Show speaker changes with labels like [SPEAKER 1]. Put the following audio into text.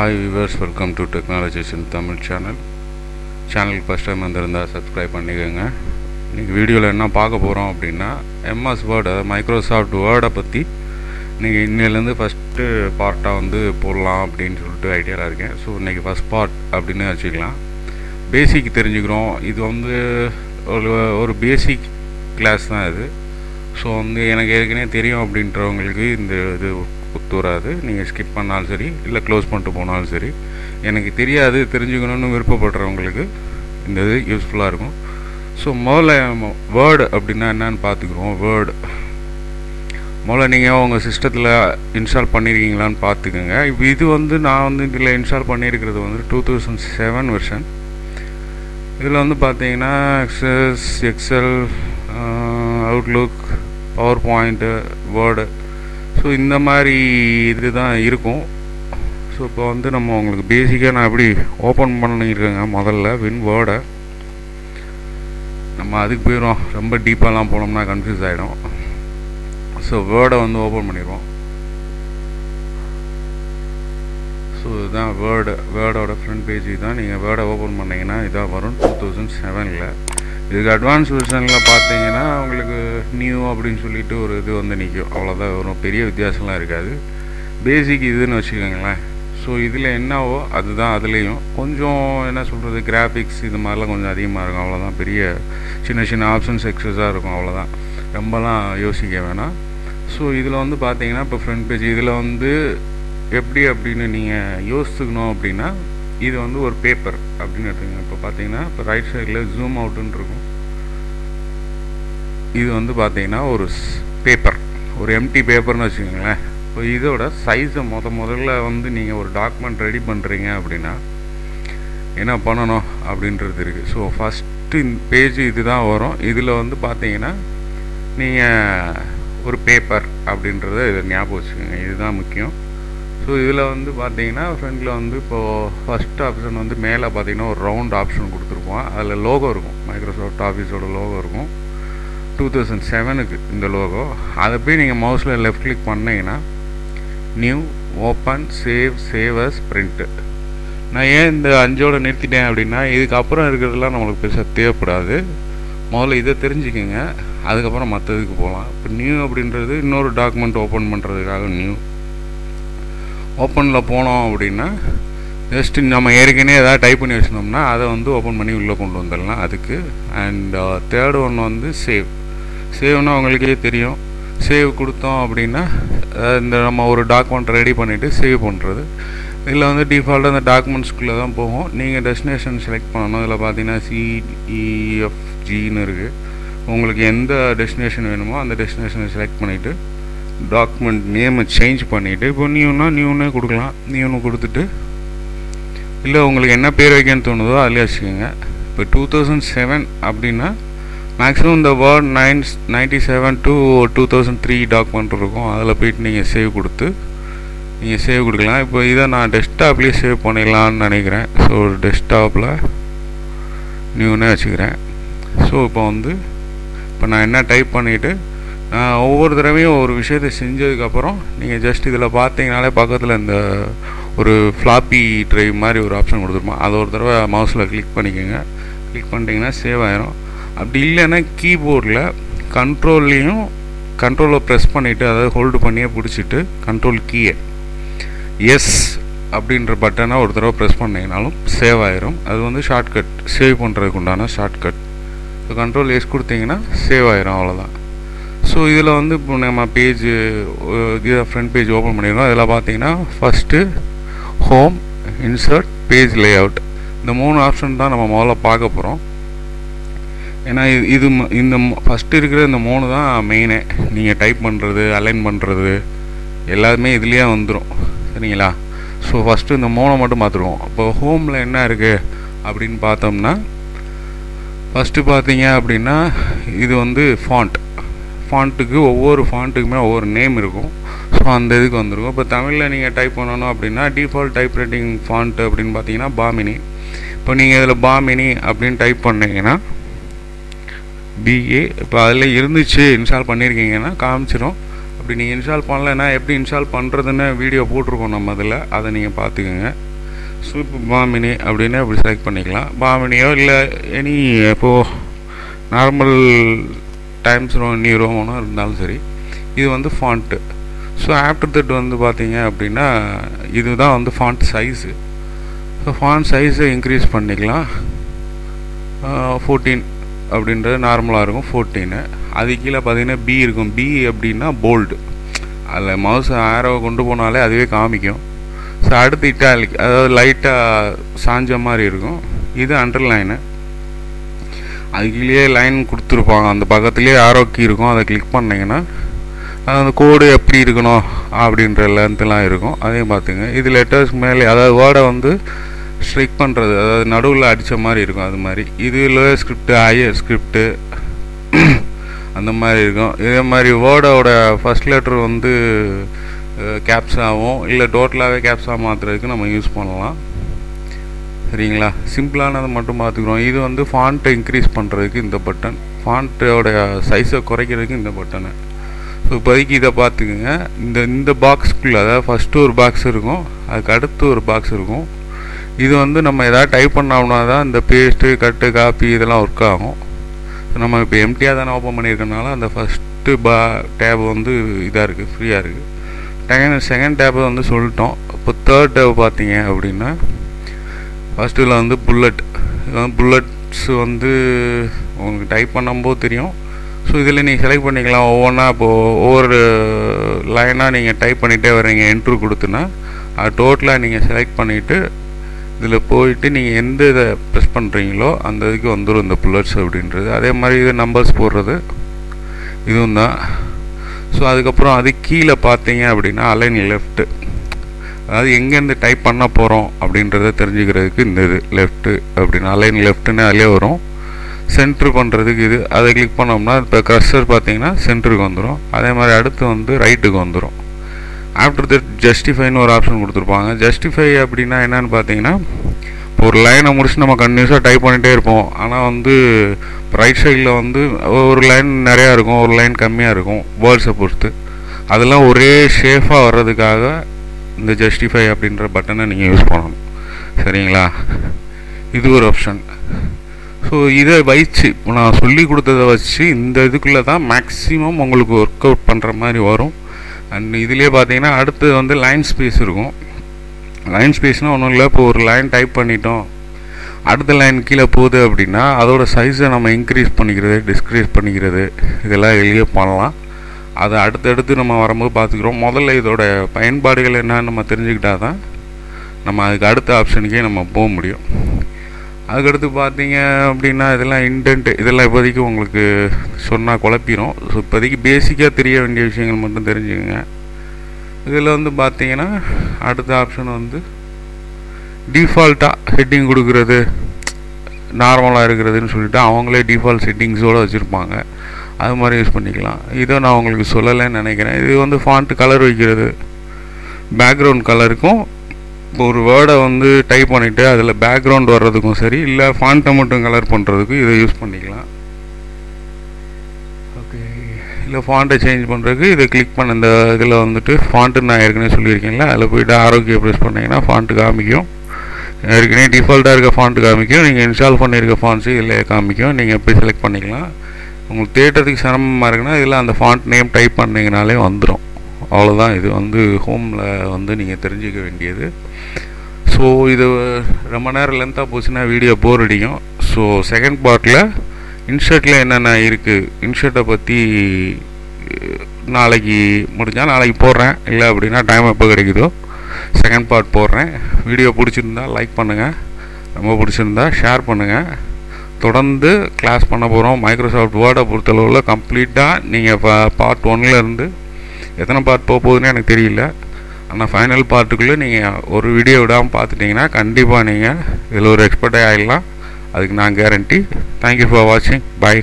[SPEAKER 1] Hi viewers welcome to technologies in Tamil channel சேனலுக்கு first time வந்திருந்தால் subscribe பண்ணிக்கோங்க. இன்றைக்கி வீடியோவில் என்ன பார்க்க போகிறோம் அப்படின்னா எம்எஸ் வேர்டு அதாவது மைக்ரோசாஃப்ட் வேர்டை பற்றி நீங்கள் இன்னிலேருந்து ஃபஸ்ட்டு பார்ட்டாக வந்து போடலாம் அப்படின்னு சொல்லிட்டு ஐடியாவில் இருக்கேன். ஸோ இன்றைக்கி ஃபஸ்ட் பார்ட் அப்படின்னு வச்சுக்கலாம். பேசிக் தெரிஞ்சுக்கிறோம். இது வந்து ஒரு ஒரு பேசிக் கிளாஸ் தான் இது. ஸோ வந்து எனக்கு ஏற்கனவே தெரியும் அப்படின்றவங்களுக்கு இந்த இது ஒத்து வராது நீங்கள் ஸ்கிப் பண்ணாலும் சரி இல்லை க்ளோஸ் பண்ணிட்டு போனாலும் சரி. எனக்கு தெரியாது தெரிஞ்சுக்கணும்னு விருப்பப்படுறவங்களுக்கு இந்த இது யூஸ்ஃபுல்லாக இருக்கும். ஸோ முதல்ல வேர்டு அப்படின்னா என்னன்னு பார்த்துக்குறோம். வேர்டு முதல்ல நீங்கள் உங்கள் சிஸ்டத்தில் இன்ஸ்டால் பண்ணியிருக்கீங்களான்னு பார்த்துக்கோங்க. இப்போ இது வந்து நான் வந்து இதில் இன்ஸ்டால் பண்ணியிருக்கிறது வந்து டூ தௌசண்ட் செவன் வெர்ஷன் இதில் வந்து பார்த்தீங்கன்னா access excel outlook power point word so இந்த மாதிரி இது தான் இருக்கும். ஸோ இப்போ வந்து நம்ம உங்களுக்கு பேசிக்காக நான் எப்படி ஓப்பன் பண்ணியிருக்கேங்க முதல்ல வின் வேர்டை நம்ம அதுக்கு போயிடும் ரொம்ப டீப்பாலாம் போனோம்னா கன்ஃபியூஸ் ஆகிடும் ஸோ வேர்டை வந்து ஓப்பன் பண்ணிடுவோம் ஸோ இதுதான் வேர்டு வேர்டோட ஃப்ரண்ட் பேஜ் தான். நீங்கள் வேர்டை ஓப்பன் பண்ணிங்கன்னா இதாக வரும். டூ தௌசண்ட் செவனில் இதுக்கு அட்வான்ஸ் வெர்ஷனில் பார்த்தீங்கன்னா உங்களுக்கு நியூ அப்படின்னு சொல்லிட்டு ஒரு இது வந்து நிற்கும் அவ்வளோதான் வரும் பெரிய வித்தியாசம்லாம் இருக்காது. பேசிக் இதுன்னு வச்சுக்கோங்களேன். ஸோ இதில் என்னவோ அதுதான் அதுலேயும். கொஞ்சம் என்ன சொல்கிறது கிராஃபிக்ஸ் இது மாதிரிலாம் கொஞ்சம் அதிகமாக இருக்கும். அவ்வளோதான் பெரிய சின்ன சின்ன ஆப்ஷன்ஸ் எக்ஸஸாக இருக்கும். அவ்வளோதான் ரொம்பலாம் யோசிக்க வேணாம். ஸோ இதில் வந்து பார்த்தீங்கன்னா இப்போ ஃப்ரண்ட் பேஜ் இதில் வந்து எப்படி அப்படின்னு நீங்கள் யோசிச்சுக்கணும் அப்படின்னா இது வந்து ஒரு பேப்பர் அப்படின்னு எடுத்துங்க இப்போ பார்த்தீங்கன்னா இப்போ ரைட் சைடில் ஜூம் அவுட்டுன்னு இருக்கும். இது வந்து பார்த்தீங்கன்னா ஒரு பேப்பர் ஒரு எம்டி பேப்பர்னு வச்சுக்கோங்களேன். இப்போ இதோட சைஸை முத முதல்ல வந்து நீங்கள் ஒரு டாக்குமெண்ட் ரெடி பண்ணுறீங்க அப்படின்னா என்ன பண்ணணும் அப்படின்றது இருக்குது ஸோ ஃபஸ்ட்டு இந்த பேஜ் இது தான் வரும். இதில் வந்து பார்த்தீங்கன்னா நீங்கள் ஒரு பேப்பர் அப்படின்றத இதை ஞாபகம் வச்சுக்கோங்க. இதுதான் முக்கியம். ஸோ இதில் வந்து பார்த்தீங்கன்னா ஃப்ரண்டில் வந்து இப்போது ஃபஸ்ட் ஆப்ஷன் வந்து மேலே பார்த்தீங்கன்னா ஒரு ரவுண்ட் ஆப்ஷன் கொடுத்துருப்போம். அதில் லோகோ இருக்கும். மைக்ரோசாஃப்ட் ஆஃபீஸோட லோகோ இருக்கும். டூ தௌசண்ட் செவனுக்கு இந்த லோகோ அதை போய் நீங்கள் மவுஸில் லெஃப்ட் கிளிக் பண்ணிங்கன்னா new open save save as print நான் ஏன் இந்த அஞ்சோட நிறுத்திட்டேன் அப்படின்னா இதுக்கப்புறம் இருக்கிறதுலாம் நம்மளுக்கு பெருசாக தேவைப்படாது. முதல்ல இதை தெரிஞ்சுக்கோங்க. அதுக்கப்புறம் மற்றதுக்கு போகலாம். இப்போ நியூ அப்படின்றது இன்னொரு டாக்குமெண்ட் ஓப்பன் பண்ணுறதுக்காக நியூ ஓப்பனில் போனோம் அப்படின்னா ஜஸ்ட் நம்ம ஏற்கனவே எதாவது டைப் பண்ணி வச்சிருந்தோம்னா அதை வந்து ஓப்பன் பண்ணி உள்ளே கொண்டு வந்துடலாம் அதுக்கு. அண்ட் தேர்டு ஒன்று வந்து சேவ் சேவ்னால் உங்களுக்கே தெரியும். சேவ் கொடுத்தோம் அப்படின்னா இந்த நம்ம ஒரு டாக்குமெண்ட் ரெடி பண்ணிவிட்டு சேவ் பண்ணுறது இதில் வந்து டிஃபால்ட்டாக அந்த டாக்குமெண்ட்ஸ்குள்ளே தான் போகும். நீங்கள் டெஸ்டினேஷன் செலக்ட் பண்ணணும். இதில் பார்த்தீங்கன்னா சிஇஎஃப்ஜின்னு e, இருக்குது உங்களுக்கு எந்த டெஸ்டினேஷன் வேணுமோ அந்த டெஸ்டினேஷனை செலக்ட் பண்ணிவிட்டு டாக்குமெண்ட் நேமை சேஞ்ச் பண்ணிவிட்டு இப்போ நியூனா நியூனே கொடுக்கலாம். நியூன்னு கொடுத்துட்டு இல்லை உங்களுக்கு என்ன பேர் வைக்கன்னு தோணுதோ அதிலே வச்சுக்கோங்க. இப்போ டூ தௌசண்ட் செவன் அப்படின்னா மேக்ஸிமம் இந்த word nine ninety seven two two thousand three document இருக்கும். அதில் போயிட்டு நீங்கள் சேவ் கொடுத்து நீங்கள் சேவ் கொடுக்கலாம். இப்போ இதை நான் டெஸ்க்டாப்லேயே சேவ் பண்ணிடலான்னு நினைக்கிறேன். ஸோ டெஸ்க்டாப்பில் நியூனே வச்சுக்கிறேன். ஸோ இப்போ வந்து இப்போ நான் என்ன டைப் பண்ணிவிட்டு ஒவ்வொரு தடவையும் ஒரு விஷயத்தை செஞ்சதுக்கப்புறம் நீங்கள் ஜஸ்ட் இதில் பார்த்தீங்கனாலே பக்கத்தில் இந்த ஒரு ஃப்ளாப்பி ட்ரைவ் மாதிரி ஒரு ஆப்ஷன் கொடுத்துருப்போம். அதை ஒரு தடவை மவுஸில் கிளிக் பண்ணிக்கோங்க. கிளிக் பண்ணிட்டீங்கன்னா சேவ் ஆயிரும். அப்படி இல்லைன்னா கீபோர்டில் கண்ட்ரோல்லையும் கண்ட்ரோலை ப்ரெஸ் பண்ணிவிட்டு அதாவது ஹோல்டு பண்ணியே பிடிச்சிட்டு கண்ட்ரோல் கீயை எஸ் அப்படின்ற பட்டனை ஒரு தடவை ப்ரெஸ் பண்ணிங்கனாலும் சேவ் ஆயிரும். அது வந்து ஷார்ட்கட் சேவ் பண்ணுறதுக்கு உண்டான ஷார்ட்கட் ஸோ கண்ட்ரோல் எஸ் கொடுத்தீங்கன்னா சேவ் ஆயிரும் அவ்வளோதான் ஸோ இதில் வந்து இப்போ நம்ம பேஜ் இதை ஃப்ரண்ட் பேஜ் ஓப்பன் பண்ணிடுறோம் இதில் பார்த்தீங்கன்னா first home insert page layout இந்த மூணு ஆப்ஷன் தான் நம்ம முதல்ல பார்க்க போகிறோம் ஏன்னா இது இது இந்த ஃபஸ்ட்டு இருக்கிற இந்த மூணு தான் மெயினே நீங்கள் டைப் பண்ணுறது அலைன் பண்ணுறது எல்லாருமே இதுலேயே வந்துடும் சரிங்களா? ஸோ ஃபஸ்ட்டு இந்த மூணை மட்டும் பார்த்துருவோம். இப்போ ஹோமில் என்ன இருக்குது அப்படின்னு பார்த்தோம்னா ஃபஸ்ட்டு பார்த்தீங்க அப்படின்னா இது வந்து ஃபாண்ட் ஃபாண்ட்டுக்கு ஒவ்வொரு ஃபாண்ட்டுக்குமே ஒவ்வொரு நேம் இருக்கும். ஸோ அந்த இதுக்கு வந்துருக்கும். இப்போ தமிழில் நீங்கள் டைப் பண்ணணும் அப்படின்னா டிஃபால்ட் டைப் ரைட்டிங் ஃபாண்ட்டு அப்படின்னு பார்த்தீங்கன்னா பாமினி இப்போ நீங்கள் இதில் பாமினி அப்படின்னு டைப் பண்ணீங்கன்னா பிஏ இப்போ அதில் இருந்துச்சு இன்ஸ்டால் பண்ணியிருக்கீங்கன்னா காமிச்சிடும் அப்படி நீங்கள் இன்ஸ்டால் பண்ணலைன்னா எப்படி இன்ஸ்டால் பண்ணுறதுன்னு வீடியோ போட்டிருக்கோம் நம்ம அதில் அதை நீங்கள் பார்த்துக்கோங்க ஸ்விப் பாமினி அப்படின்னு அப்படி செலக்ட் பண்ணிக்கலாம். பாமினியோ இல்லை எனி இப்போது நார்மல் டைம்ஸ் ரோ நீ ரோமனோ இருந்தாலும் சரி இது வந்து ஃபாண்ட்டு ஸோ ஆஃப்டர் தட் வந்து பார்த்தீங்க அப்படின்னா இதுதான் வந்து ஃபாண்ட் சைஸு ஸோ ஃபாண்ட் சைஸை இன்க்ரீஸ் பண்ணிக்கலாம். ஃபோர்டீன் அப்படின்றது நார்மலாக இருக்கும் ஃபோர்டீனு அது கீழே பார்த்தீங்கன்னா பி இருக்கும். பி அப்படின்னா போல்டு அதில் மவுஸ் ஆரோவை கொண்டு போனாலே அதுவே காமிக்கும். ஸோ அடுத்து இட்டாலிக் அதாவது லைட்டாக சாஞ்ச மாதிரி இருக்கும். இது அண்டர்லைனு அதுக்குள்ளேயே லைன் கொடுத்துருப்பாங்க. அந்த பக்கத்துலேயே ஆரோ கீ இருக்கும். அதை கிளிக் பண்ணிங்கன்னா அந்த கோடு எப்படி இருக்கணும் அப்படின்ற லென்த்துலாம் இருக்கும். அதையும் பார்த்துங்க. இது லெட்டர்ஸ் மேலே அதாவது வேர்டை வந்து ஸ்ட்ரிக் பண்ணுறது அதாவது நடுவில் அடித்த மாதிரி இருக்கும். அது மாதிரி. இது லோயர் ஸ்கிரிப்ட் ஹையர் ஸ்கிரிப்டு அந்த மாதிரி இருக்கும். இதே மாதிரி வேர்டோட ஃபஸ்ட் லெட்டர் வந்து கேப்ஸாகவும் இல்லை டோட்டலாகவே கேப்ஸாக மாற்றுறதுக்கு நம்ம யூஸ் பண்ணலாம். சரிங்களா? சிம்பிளானதை மட்டும் பார்த்துக்குறோம். இது வந்து ஃபாண்ட்டை இன்க்ரீஸ் பண்ணுறதுக்கு இந்த பட்டன் ஃபாண்ட்டோட சைஸை குறைக்கிறதுக்கு இந்த பட்டனு ஸோ இப்போதைக்கு இதை பார்த்துக்குங்க. இந்த இந்த பாக்ஸ்க்குள்ளே அதாவது ஃபஸ்ட்டு ஒரு பாக்ஸ் இருக்கும். அதுக்கு அடுத்து ஒரு பாக்ஸ் இருக்கும். இது வந்து நம்ம எதாவது டைப் பண்ணோம்னா தான் இந்த பேஸ்ட்டு கட்டு காப்பி இதெல்லாம் ஒர்க் ஆகும். நம்ம இப்போ எம்டியாக தானே ஓப்பன் பண்ணியிருக்கனால அந்த ஃபஸ்ட்டு பா டேப் வந்து இதாக இருக்குது ஃப்ரீயாக இருக்குது செகண்ட் செகண்ட் டேப்பை வந்து சொல்லிட்டோம். இப்போ தேர்ட் டேப் பார்த்தீங்க அப்படின்னா ஃபஸ்ட்டில் வந்து புல்லட் புல்லட்ஸ் வந்து உங்களுக்கு டைப் பண்ணும்போது தெரியும். ஸோ இதில் நீங்கள் செலக்ட் பண்ணிக்கலாம். ஒவ்வொன்றா இப்போது ஒவ்வொரு லைனாக நீங்கள் டைப் பண்ணிகிட்டே வர்றீங்க என்ட்ரு கொடுத்துன்னா. அது டோட்டலாக நீங்கள் செலக்ட் பண்ணிவிட்டு இதில் போயிட்டு நீங்கள் எந்த இதை ப்ரெஸ் பண்ணுறீங்களோ அந்த இதுக்கு வந்துடும் இந்த புல்லட்ஸ் அப்படின்றது. அதே மாதிரி இது நம்பர்ஸ் போடுறது. இதுவும் தான். ஸோ அதுக்கப்புறம் அது கீழே பார்த்தீங்க அப்படின்னா அலைன் லெஃப்ட்டு அதாவது எங்கேருந்து டைப் பண்ண போகிறோம் அப்படின்றத தெரிஞ்சுக்கிறதுக்கு இந்த இது லெஃப்ட்டு அப்படின்னு அலைன் லெஃப்ட்டுன்னு அதிலே வரும். சென்ட்ரு பண்ணுறதுக்கு இது அதை கிளிக் பண்ணோம்னா இப்போ க்ரஷர் பார்த்தீங்கன்னா சென்டருக்கு வந்துடும் அதே மாதிரி அடுத்து வந்து ரைட்டுக்கு வந்துடும் ஆஃப்டர் தட் ஜஸ்டிஃபைன்னு ஒரு ஆப்ஷன் கொடுத்துருப்பாங்க. ஜஸ்டிஃபை அப்படின்னா என்னன்னு பார்த்தீங்கன்னா இப்போ ஒரு லைனை முடிச்சு நம்ம கண்டினியூஸாக டைப் பண்ணிகிட்டே இருப்போம். ஆனால் வந்து ரைட் சைடில் வந்து ஒரு லைன் நிறையா இருக்கும் ஒரு லைன் கம்மியாக இருக்கும் வேர்ட்ஸை பொறுத்து. அதெல்லாம் ஒரே ஷேஃபாக வர்றதுக்காக இந்த ஜஸ்டிஃபை அப்படின்ற பட்டனை நீங்கள் யூஸ் பண்ணணும். சரிங்களா? இது ஒரு ஆப்ஷன் ஸோ இதை வச்சு இப்போ நான் சொல்லி கொடுத்ததை வச்சு இந்த இதுக்குள்ளே தான் மேக்ஸிமம் உங்களுக்கு ஒர்க் அவுட் பண்ணுற மாதிரி வரும். அண்ட் இதுலேயே பார்த்தீங்கன்னா அடுத்து வந்து லைன் ஸ்பேஸ் இருக்கும். லைன் ஸ்பேஸ்னால் ஒன்றும் இல்லை. இப்போ ஒரு லைன் டைப் பண்ணிட்டோம். அடுத்த லைன் கீழே போகுது அப்படின்னா அதோட சைஸை நம்ம இன்க்ரீஸ் பண்ணிக்கிறது டிஸ்க்ரீஸ் பண்ணிக்கிறது இதெல்லாம் எளிய பண்ணலாம். அதை அடுத்தடுத்து நம்ம வரும்போது பார்த்துக்குறோம். முதல்ல இதோட பயன்பாடுகள் என்னன்னு நம்ம தெரிஞ்சுக்கிட்டா தான் நம்ம அதுக்கு அடுத்த ஆப்ஷனுக்கே நம்ம போக முடியும். அதுக்கடுத்து பார்த்தீங்க அப்படின்னா இதெல்லாம் இன்டென்ட் இதெல்லாம் இப்போதைக்கு உங்களுக்கு சொன்னால் குழப்பிடும் ஸோ இப்போதைக்கு பேசிக்காக தெரிய வேண்டிய விஷயங்கள் மட்டும் தெரிஞ்சுக்கோங்க. இதில் வந்து பார்த்தீங்கன்னா அடுத்த ஆப்ஷன் வந்து டிஃபால்ட்டாக ஹெட்டிங் கொடுக்குறது நார்மலாக இருக்கிறதுன்னு சொல்லிட்டு அவங்களே டிஃபால்ட் செட்டிங்ஸோடு வச்சுருப்பாங்க. அது மாதிரி யூஸ் பண்ணிக்கலாம். இதை நான் உங்களுக்கு சொல்லலைன்னு நினைக்கிறேன். இது வந்து ஃபாண்ட் கலர் வைக்கிறது. பேக்ரவுண்ட் கலருக்கும் இப்போ ஒரு வேர்டை வந்து டைப் பண்ணிவிட்டு அதில் பேக்ரவுண்ட் வர்றதுக்கும் சரி இல்லை ஃபாண்ட்டை மட்டும் கலர் பண்ணுறதுக்கும் இதை யூஸ் பண்ணிக்கலாம். ஓகே இல்லை ஃபாண்ட்டை சேஞ்ச் பண்ணுறதுக்கு இதை கிளிக் பண்ண இந்த இதில் வந்துட்டு ஃபாண்ட்டு நான் ஏற்கனவே சொல்லியிருக்கேன்ல அதில் போய்ட்டு ஆரோக்கிய ப்ரெஸ் பண்ணிங்கன்னா ஃபாண்ட்டு காமிக்கும். ஏற்கனவே டிஃபால்ட்டாக இருக்க ஃபாண்ட்டு காமிக்கும். நீங்கள் இன்ஸ்டால் பண்ணியிருக்க ஃபாண்ட்ஸு இதில் காமிக்கும். நீங்கள் எப்படி செலக்ட் பண்ணிக்கலாம். உங்களுக்கு தேட்டறதுக்கு சிரமமாக இருக்குன்னா இதில் அந்த ஃபாண்ட் நேம் டைப் பண்ணிங்கனாலே வந்துடும் அவ்வளோதான் இது வந்து ஹோமில் வந்து நீங்கள் தெரிஞ்சுக்க வேண்டியது. ஸோ இது ரொம்ப நேரம் லென்த்தாக போச்சுன்னா வீடியோ போர் அடிக்கும். ஸோ செகண்ட் பார்ட்டில் இன்ஷர்ட்டில் என்னென்ன இருக்குது இன்ஷர்ட்டை பற்றி நாளைக்கு முடிஞ்சால் நாளைக்கு போடுறேன். இல்லை அப்படின்னா டைம் எப்போ கிடைக்குதோ செகண்ட் பார்ட் போடுறேன். வீடியோ பிடிச்சிருந்தா லைக் பண்ணுங்கள் ரொம்ப பிடிச்சிருந்தா ஷேர் பண்ணுங்கள் தொடர்ந்து கிளாஸ் பண்ண போகிறோம் மைக்ரோசாஃப்ட் வேர்டை பொறுத்தளவில் கம்ப்ளீட்டாக நீங்கள் பா பார்ட் ஒன்லேருந்து எத்தனை பார்ட் போக போகுதுன்னு எனக்கு தெரியல. ஆனால் ஃபைனல் பார்ட்டுக்குள்ளே நீங்கள் ஒரு வீடியோ விடாமல் பார்த்துட்டிங்கன்னா கண்டிப்பாக நீங்கள் இதில் ஒரு எக்ஸ்பர்ட்டே ஆகிடலாம் அதுக்கு நான் கேரண்டி தேங்க்யூ ஃபார் வாட்சிங் பாய்